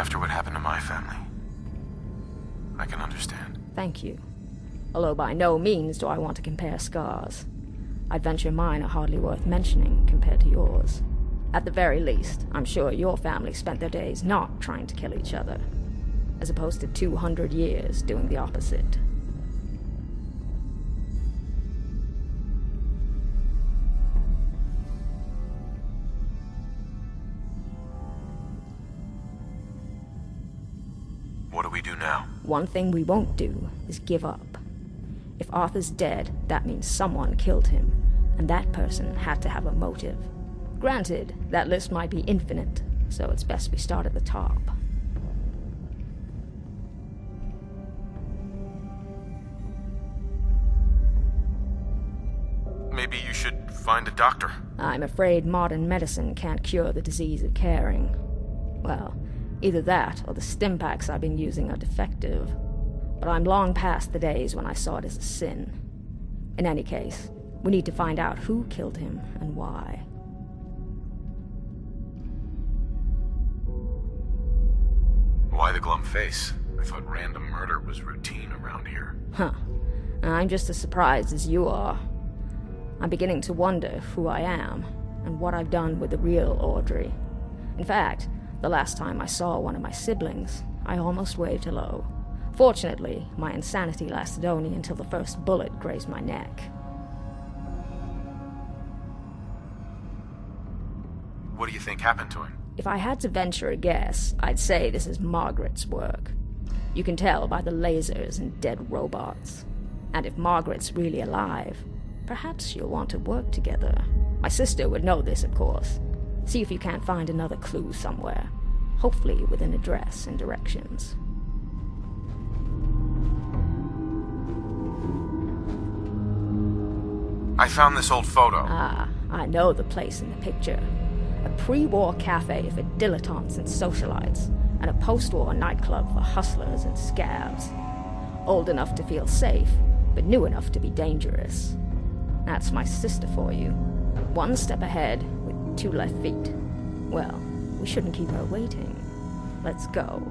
After what happened to my family, I can understand. Thank you. Although by no means do I want to compare scars. I'd venture mine are hardly worth mentioning compared to yours. At the very least, I'm sure your family spent their days not trying to kill each other, as opposed to 200 years doing the opposite. We do now? One thing we won't do is give up. If Arthur's dead, that means someone killed him, and that person had to have a motive. Granted, that list might be infinite, so it's best we start at the top. Maybe you should find a doctor. I'm afraid modern medicine can't cure the disease of caring. Well, either that or the stimpaks I've been using are defective. But I'm long past the days when I saw it as a sin. In any case, we need to find out who killed him and why. Why the glum face? I thought random murder was routine around here. Huh. I'm just as surprised as you are. I'm beginning to wonder who I am and what I've done with the real Audrey. In fact, the last time I saw one of my siblings, I almost waved hello. Fortunately, my insanity lasted only until the first bullet grazed my neck. What do you think happened to him? If I had to venture a guess, I'd say this is Margaret's work. You can tell by the lasers and dead robots. And if Margaret's really alive, perhaps you'll want to work together. My sister would know this, of course. See if you can't find another clue somewhere. Hopefully with an address and directions. I found this old photo. Ah, I know the place in the picture. A pre-war cafe for dilettantes and socialites, and a post-war nightclub for hustlers and scabs. Old enough to feel safe, but new enough to be dangerous. That's my sister for you. One step ahead two left feet. Well, we shouldn't keep her waiting. Let's go.